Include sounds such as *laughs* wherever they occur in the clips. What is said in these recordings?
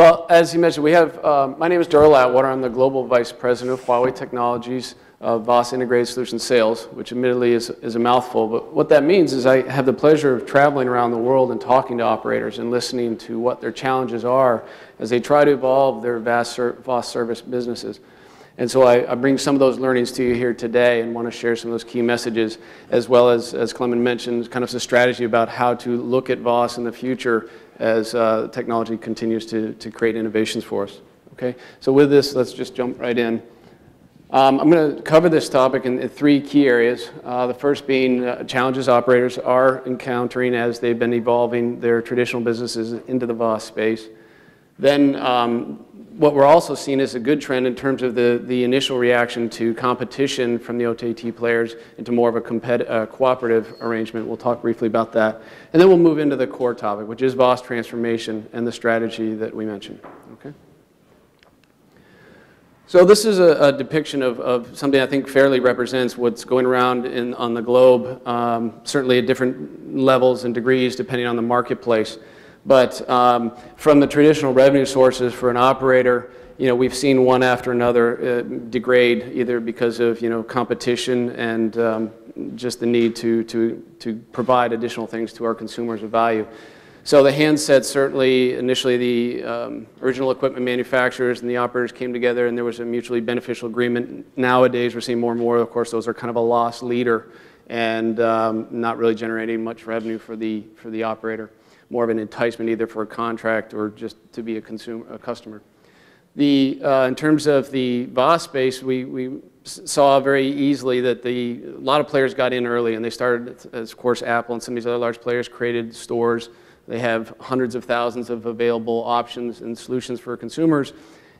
Well, as you mentioned, we have, um, my name is Darrell Atwater. I'm the Global Vice President of Huawei Technologies, uh, VAS Integrated Solutions Sales, which admittedly is, is a mouthful. But what that means is I have the pleasure of traveling around the world and talking to operators and listening to what their challenges are as they try to evolve their ser- VAS service businesses. And so I, I, bring some of those learnings to you here today and want to share some of those key messages, as well as, as Clement mentioned, kind of a strategy about how to look at VAS in the future as uh, technology continues to, to create innovations for us. Okay, so with this, let's just jump right in. Um, I'm going to cover this topic in, in three key areas. Uh, the first being uh, challenges operators are encountering as they've been evolving their traditional businesses into the VAS space. Then um, what we're also seeing is a good trend in terms of the, the initial reaction to competition from the OTT players into more of a compet- uh, cooperative arrangement. We'll talk briefly about that. And then we'll move into the core topic, which is VAS transformation and the strategy that we mentioned. Okay? So this is a, a depiction of, of, something I think fairly represents what's going around in, on the globe, um, certainly at different levels and degrees depending on the marketplace. But um, from the traditional revenue sources for an operator, you know, we've seen one after another uh, degrade either because of, you know, competition and um, just the need to, to, to provide additional things to our consumers of value. So the handset certainly, initially the um, original equipment manufacturers and the operators came together and there was a mutually beneficial agreement. Nowadays we're seeing more and more, of course, those are kind of a lost leader and um, not really generating much revenue for the, for the operator more of an enticement either for a contract or just to be a, consumer, a customer. The, uh, in terms of the VAS space, we, we saw very easily that the, a lot of players got in early and they started, as of course Apple and some of these other large players created stores. They have hundreds of thousands of available options and solutions for consumers.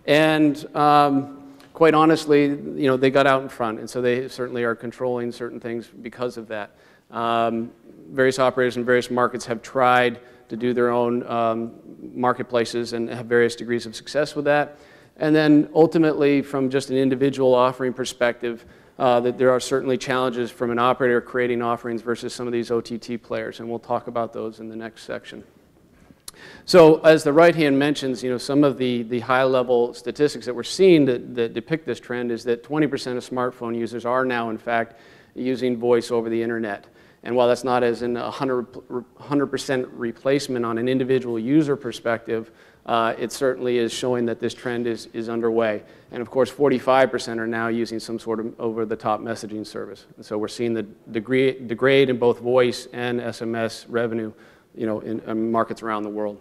And um, quite honestly, you know, they got out in front. And so they certainly are controlling certain things because of that. Um, various operators in various markets have tried to do their own um, marketplaces and have various degrees of success with that. And then ultimately, from just an individual offering perspective, uh, that there are certainly challenges from an operator creating offerings versus some of these OTT players, and we'll talk about those in the next section. So as the right hand mentions, you know, some of the, the high level statistics that we're seeing that, that depict this trend is that 20% of smartphone users are now, in fact, using voice over the internet. And while that's not as in a 100% replacement on an individual user perspective, uh, it certainly is showing that this trend is, is underway. And of course, 45% are now using some sort of over-the-top messaging service. And so we're seeing the degree, degrade in both voice and SMS revenue you know, in, in markets around the world.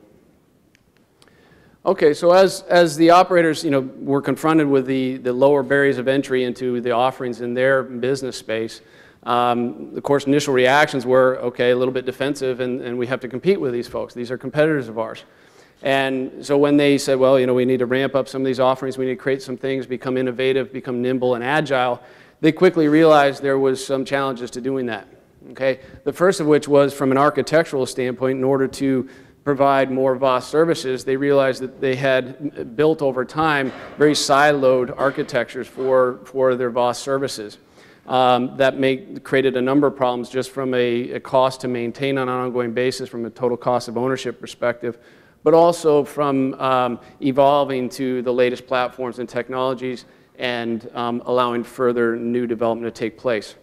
Okay, so as, as the operators you know, were confronted with the, the lower barriers of entry into the offerings in their business space, um, of course, initial reactions were, okay, a little bit defensive, and, and we have to compete with these folks. These are competitors of ours. And so when they said, well, you know, we need to ramp up some of these offerings, we need to create some things, become innovative, become nimble and agile, they quickly realized there was some challenges to doing that. Okay? The first of which was from an architectural standpoint, in order to provide more VAS services, they realized that they had built over time very siloed architectures for, for their VAS services. Um, that make, created a number of problems just from a, a, cost to maintain on an ongoing basis from a total cost of ownership perspective, but also from um, evolving to the latest platforms and technologies and um, allowing further new development to take place.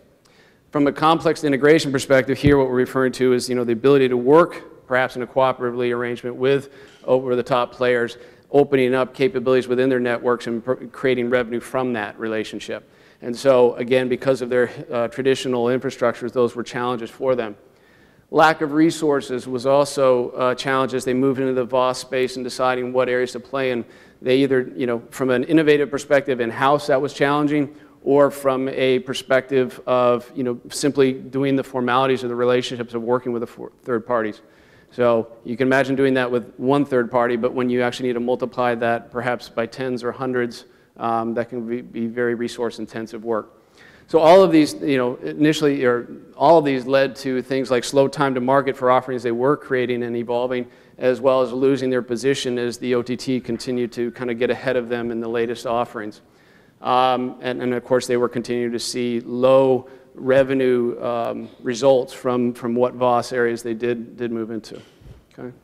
From a complex integration perspective, here what we're referring to is you know, the ability to work perhaps in a cooperatively arrangement with over-the-top players, opening up capabilities within their networks and creating revenue from that relationship. And so, again, because of their uh, traditional infrastructures, those were challenges for them. Lack of resources was also a challenge as they moved into the VAS space and deciding what areas to play in. They either, you know, from an innovative perspective in-house, that was challenging, or from a perspective of, you know, simply doing the formalities of the relationships of working with the third parties. So you can imagine doing that with one third party, but when you actually need to multiply that perhaps by tens or hundreds, um, that can be, be very resource intensive work. So all of these, you know, initially, or all of these led to things like slow time to market for offerings they were creating and evolving, as well as losing their position as the OTT continued to kind of get ahead of them in the latest offerings. Um, and, and, of course, they were continuing to see low revenue um, results from, from what VAS areas they did, did move into. Okay.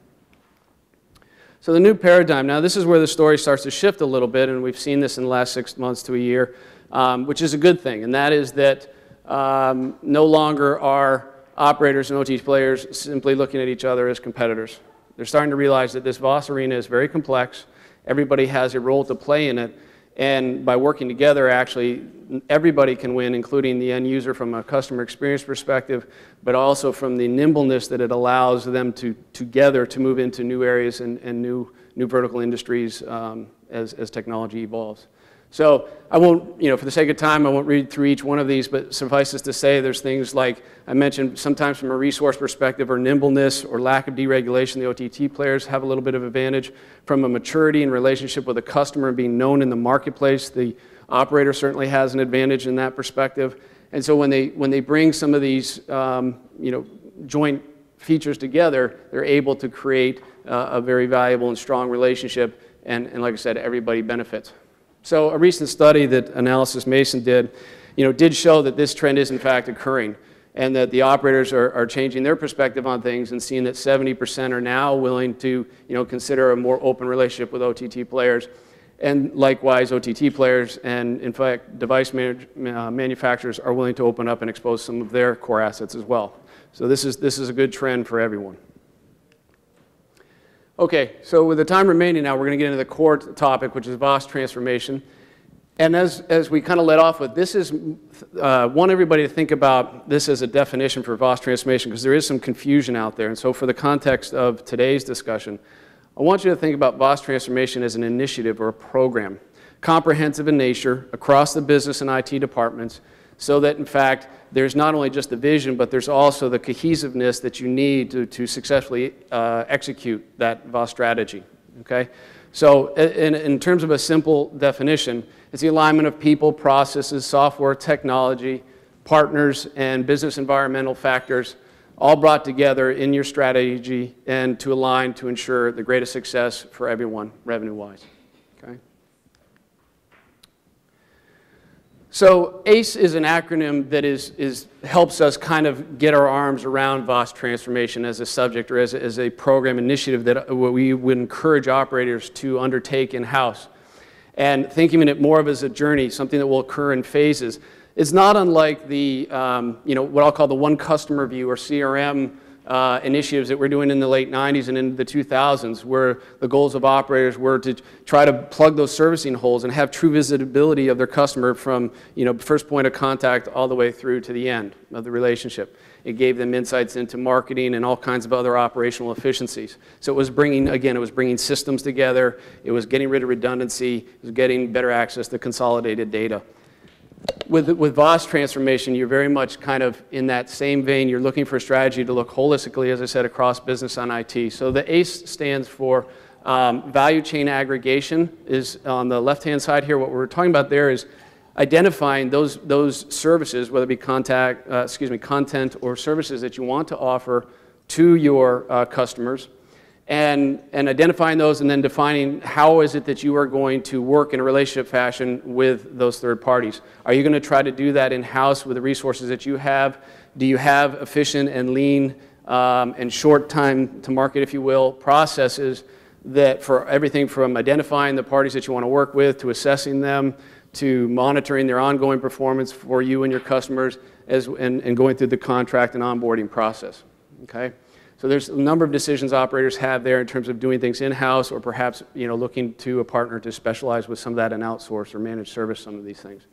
So the new paradigm, now this is where the story starts to shift a little bit, and we've seen this in the last six months to a year, um, which is a good thing, and that is that um, no longer are operators and OT players simply looking at each other as competitors. They're starting to realize that this VAS arena is very complex. Everybody has a role to play in it. And by working together, actually, everybody can win, including the end user from a customer experience perspective, but also from the nimbleness that it allows them to together to move into new areas and, and new, new vertical industries um, as, as technology evolves. So I won't, you know, for the sake of time, I won't read through each one of these, but suffices to say there's things like I mentioned sometimes from a resource perspective or nimbleness or lack of deregulation, the OTT players have a little bit of advantage. From a maturity and relationship with a customer and being known in the marketplace, the operator certainly has an advantage in that perspective. And so when they, when they bring some of these, um, you know, joint features together, they're able to create uh, a very valuable and strong relationship. And, and like I said, everybody benefits. So a recent study that Analysys Mason did, you know, did show that this trend is in fact occurring and that the operators are, are changing their perspective on things and seeing that 70% are now willing to, you know, consider a more open relationship with OTT players. And likewise, OTT players and, in fact, device uh, manufacturers are willing to open up and expose some of their core assets as well. So this is, this is a good trend for everyone. Okay, so with the time remaining now, we're going to get into the core topic, which is VAS transformation. And as, as we kind of led off with, this is, uh, want everybody to think about this as a definition for VAS transformation because there is some confusion out there. And so for the context of today's discussion, I want you to think about VAS transformation as an initiative or a program, comprehensive in nature across the business and IT departments, so that in fact there's not only just the vision, but there's also the cohesiveness that you need to, to successfully uh, execute that VAS strategy. Okay? So, in, in terms of a simple definition, it's the alignment of people, processes, software, technology, partners, and business environmental factors all brought together in your strategy and to align to ensure the greatest success for everyone revenue So ACE is an acronym that is, is, helps us kind of get our arms around VAS transformation as a subject or as a, as a program initiative that uh, we would encourage operators to undertake in-house. And thinking of it more of as a journey, something that will occur in phases. It's not unlike the, um, you know, what I'll call the one customer view or CRM uh, initiatives that we're doing in the late 90s and in the 2000s, where the goals of operators were to try to plug those servicing holes and have true visibility of their customer from you know, first point of contact all the way through to the end of the relationship. It gave them insights into marketing and all kinds of other operational efficiencies. So it was bringing, again, it was bringing systems together. It was getting rid of redundancy. It was getting better access to consolidated data with, with VAS transformation, you're very much kind of in that same vein. You're looking for a strategy to look holistically, as I said, across business on IT. So the ACE stands for um, value chain aggregation is on the left-hand side here. What we're talking about there is identifying those, those services, whether it be contact, uh, excuse me, content or services that you want to offer to your uh, customers and, and identifying those and then defining how is it that you are going to work in a relationship fashion with those third parties. Are you going to try to do that in-house with the resources that you have? Do you have efficient and lean um, and short time to market, if you will, processes that for everything from identifying the parties that you want to work with to assessing them to monitoring their ongoing performance for you and your customers as, and, and going through the contract and onboarding process, okay? So there's a number of decisions operators have there in terms of doing things in-house or perhaps you know, looking to a partner to specialize with some of that and outsource or manage service some of these things.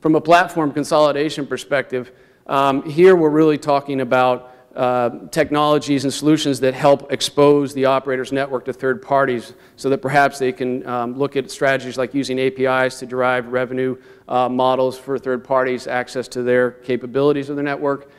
From a platform consolidation perspective, um, here we're really talking about uh, technologies and solutions that help expose the operator's network to third parties so that perhaps they can um, look at strategies like using APIs to derive revenue uh, models for third parties, access to their capabilities of the network,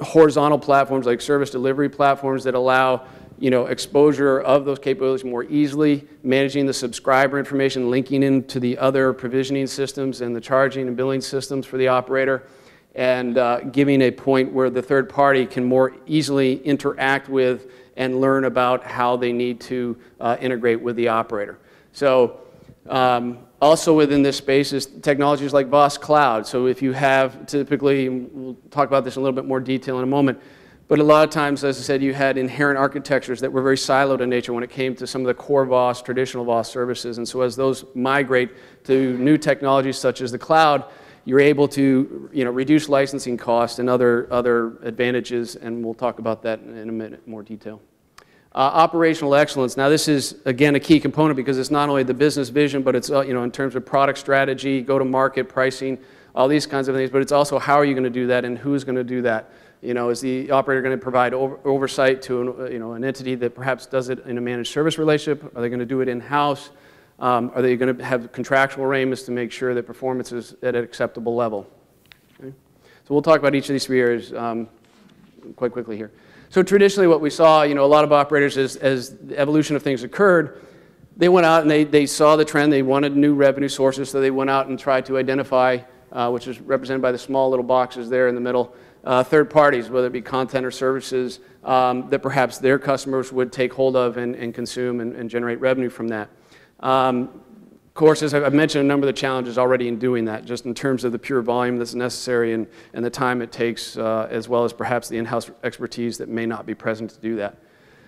horizontal platforms like service delivery platforms that allow you know, exposure of those capabilities more easily, managing the subscriber information, linking into the other provisioning systems and the charging and billing systems for the operator, and uh, giving a point where the third party can more easily interact with and learn about how they need to uh, integrate with the operator. So um, also within this space is technologies like VAS Cloud. So if you have typically, we'll talk about this in a little bit more detail in a moment, But a lot of times, as I said, you had inherent architectures that were very siloed in nature when it came to some of the core VAS, traditional VAS services. And so as those migrate to new technologies such as the cloud, you're able to you know, reduce licensing costs and other, other advantages, and we'll talk about that in a minute more detail. Uh, operational excellence. Now, this is again a key component because it's not only the business vision, but it's uh, you know in terms of product strategy, go-to-market, pricing, all these kinds of things. But it's also how are you going to do that and who's going to do that. You know, is the operator going to provide over, oversight to an, uh, you know, an entity that perhaps does it in a managed service relationship? Are they going to do it in-house? Um, are they going to have contractual arrangements to make sure that performance is at an acceptable level? Okay. So we'll talk about each of these three areas um, quite quickly here. So traditionally what we saw, you know, a lot of operators as, as the evolution of things occurred, they went out and they, they saw the trend, they wanted new revenue sources, so they went out and tried to identify, uh, which is represented by the small little boxes there in the middle, uh, third parties, whether it be content or services um, that perhaps their customers would take hold of and, and consume and, and, generate revenue from that. Um, course, as I've mentioned, a number of the challenges already in doing that, just in terms of the pure volume that's necessary and, and the time it takes, uh, as well as perhaps the in-house expertise that may not be present to do that.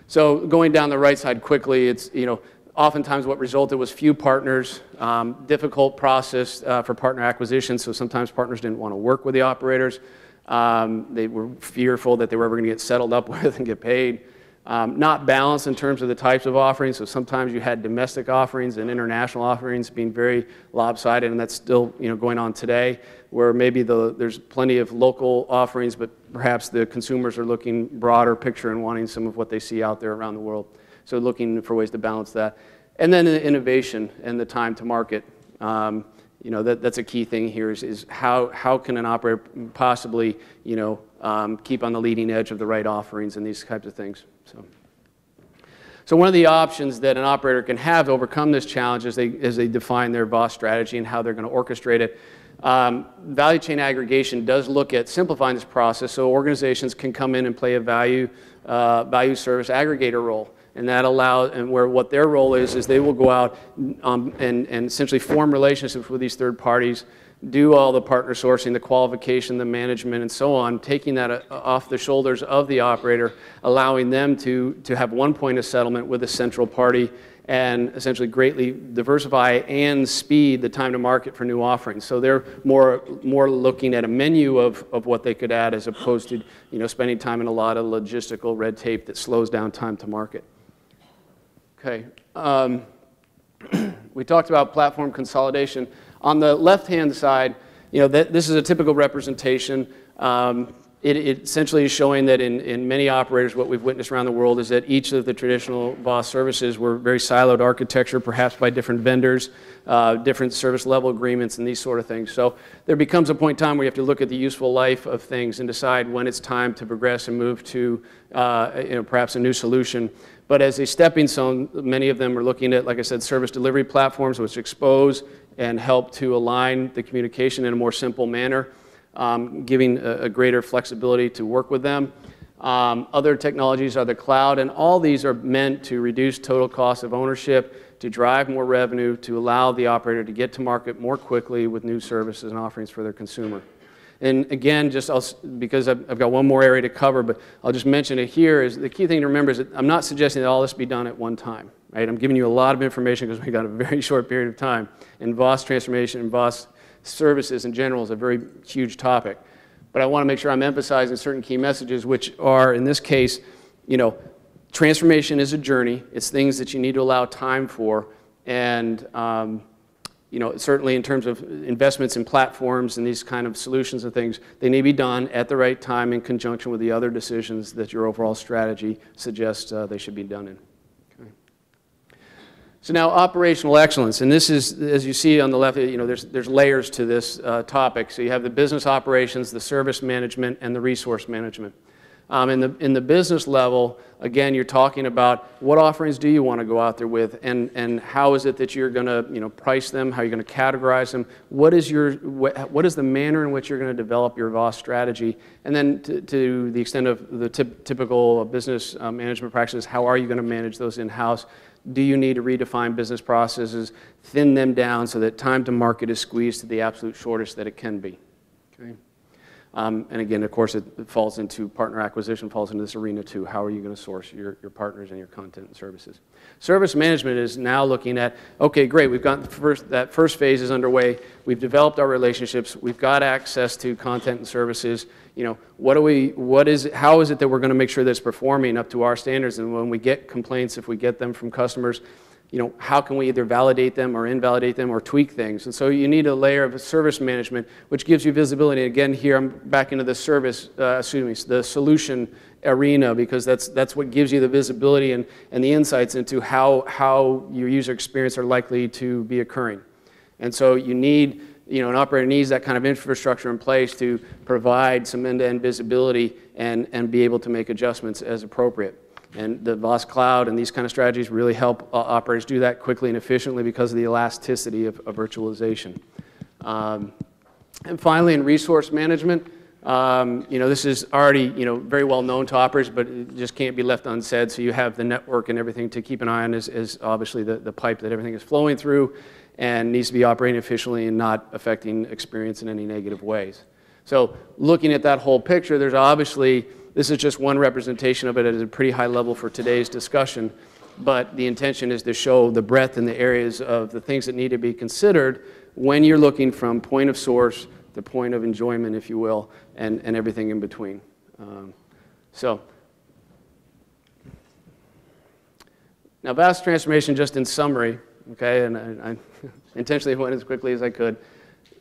So going down the right side quickly, it's, you know, oftentimes what resulted was few partners, um, difficult process uh, for partner acquisition, so sometimes partners didn't want to work with the operators. Um, they were fearful that they were ever going to get settled up *laughs* with and get paid. Um, not balanced in terms of the types of offerings, so sometimes you had domestic offerings and international offerings being very lopsided, and that's still you know, going on today, where maybe the, there's plenty of local offerings, but perhaps the consumers are looking broader picture and wanting some of what they see out there around the world. So looking for ways to balance that. And then the innovation and the time to market. Um, you know, that, that's a key thing here is, is how, how can an operator possibly, you know, um, keep on the leading edge of the right offerings and these types of things. So. So one of the options that an operator can have to overcome this challenge is they, as they define their VAS strategy and how they're going to orchestrate it. Um, value chain aggregation does look at simplifying this process so organizations can come in and play a value, uh, value service aggregator role and that allows and where what their role is is they will go out um, and, and essentially form relationships with these third parties do all the partner sourcing the qualification the management and so on taking that uh, off the shoulders of the operator allowing them to to have one point of settlement with a central party and essentially greatly diversify and speed the time to market for new offerings. So they're more, more looking at a menu of, of what they could add as opposed to you know, spending time in a lot of logistical red tape that slows down time to market. Okay. Um, *clears throat* we talked about platform consolidation. On the left-hand side, you know, th this is a typical representation. Um, it, it, essentially is showing that in, in many operators, what we've witnessed around the world is that each of the traditional VAS services were very siloed architecture, perhaps by different vendors, uh, different service level agreements, and these sort of things. So there becomes a point in time where you have to look at the useful life of things and decide when it's time to progress and move to uh, you know, perhaps a new solution. But as a stepping stone, many of them are looking at, like I said, service delivery platforms which expose and help to align the communication in a more simple manner, um, giving a, a, greater flexibility to work with them. Um, other technologies are the cloud, and all these are meant to reduce total cost of ownership, to drive more revenue, to allow the operator to get to market more quickly with new services and offerings for their consumer. And again, just I'll, because I've, I've, got one more area to cover, but I'll just mention it here. Is the key thing to remember is that I'm not suggesting that all this be done at one time. Right? I'm giving you a lot of information because we've got a very *laughs* short period of time. And VAS transformation and VAS services in general is a very huge topic. But I want to make sure I'm emphasizing certain key messages, which are, in this case, you know, transformation is a journey. It's things that you need to allow time for. And um, you know, certainly in terms of investments in platforms and these kind of solutions and things, they need to be done at the right time in conjunction with the other decisions that your overall strategy suggests uh, they should be done in. So now operational excellence, and this is, as you see on the left, you know, there's, there's layers to this uh, topic. So you have the business operations, the service management, and the resource management. Um, in, the, in the business level, again, you're talking about what offerings do you want to go out there with and, and how is it that you're going to you know, price them, how you're going to categorize them, what is, your, what, what is the manner in which you're going to develop your VAS strategy, and then to, to the extent of the typical business uh, management practices, how are you going to manage those in-house? Do you need to redefine business processes, thin them down so that time to market is squeezed to the absolute shortest that it can be? Okay. Um, and again, of course, it, falls into partner acquisition, falls into this arena too. How are you going to source your, your partners and your content and services? Service management is now looking at, okay, great, we've got first, that first phase is underway. We've developed our relationships. We've got access to content and services. You know, what do we, what is, how is it that we're going to make sure that it's performing up to our standards? And when we get complaints, if we get them from customers, you know, how can we either validate them or invalidate them or tweak things? And so you need a layer of service management, which gives you visibility. Again, here I'm back into the service, uh, excuse me, the solution arena because that's, that's what gives you the visibility and, and the insights into how, how your user experience are likely to be occurring. And so you need, you know, an operator needs that kind of infrastructure in place to provide some end-to-end visibility and, and be able to make adjustments as appropriate. And the VAS Cloud and these kind of strategies really help uh, operators do that quickly and efficiently because of the elasticity of, of virtualization. Um, and finally, in resource management, um, you know, this is already, you know, very well known to operators, but it just can't be left unsaid. So you have the network and everything to keep an eye on is, is obviously the, the pipe that everything is flowing through and needs to be operating efficiently and not affecting experience in any negative ways. So looking at that whole picture, there's obviously this is just one representation of it at a pretty high level for today's discussion, but the intention is to show the breadth and the areas of the things that need to be considered when you're looking from point of source to point of enjoyment, if you will, and, and everything in between. Um, so, now VAS transformation, just in summary, okay, and I, I *laughs* intentionally went as quickly as I could.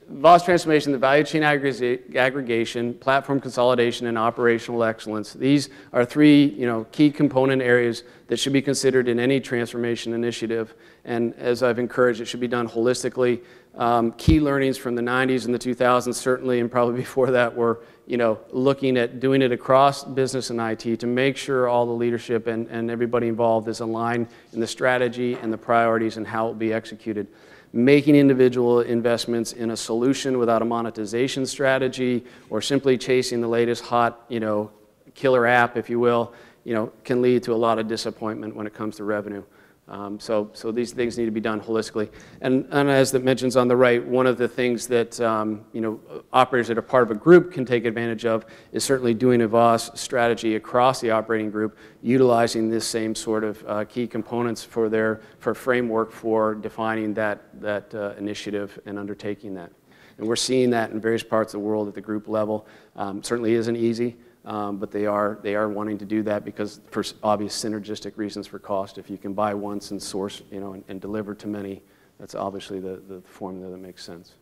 VAS transformation, the value chain aggregation, platform consolidation, and operational excellence. These are three you know, key component areas that should be considered in any transformation initiative. And as I've encouraged, it should be done holistically. Um, key learnings from the 90s and the 2000s, certainly, and probably *laughs* before that, were you know, looking at doing it across business and IT to make sure all the leadership and, and everybody involved is aligned in the strategy and the priorities and how it will be executed making individual investments in a solution without a monetization strategy or simply chasing the latest hot, you know, killer app, if you will, you know, can lead to a lot of disappointment when it comes to revenue. Um, so, so these things need to be done holistically. And, and as it mentions on the right, one of the things that um, you know, operators that are part of a group can take advantage of is certainly doing a VAS strategy across the operating group, utilizing this same sort of uh, key components for their for framework for defining that, that uh, initiative and undertaking that. And we're seeing that in various parts of the world at the group level. Um, certainly isn't easy. Um, but they are, they are wanting to do that because for obvious synergistic reasons for cost. If you can buy once and source, you know, and, and deliver to many, that's obviously the, the formula that makes sense.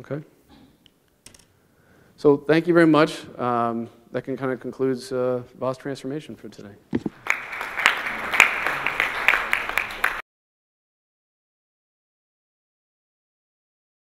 Okay. So thank you very much. Um, that can kind of concludes uh, VAS transformation for today.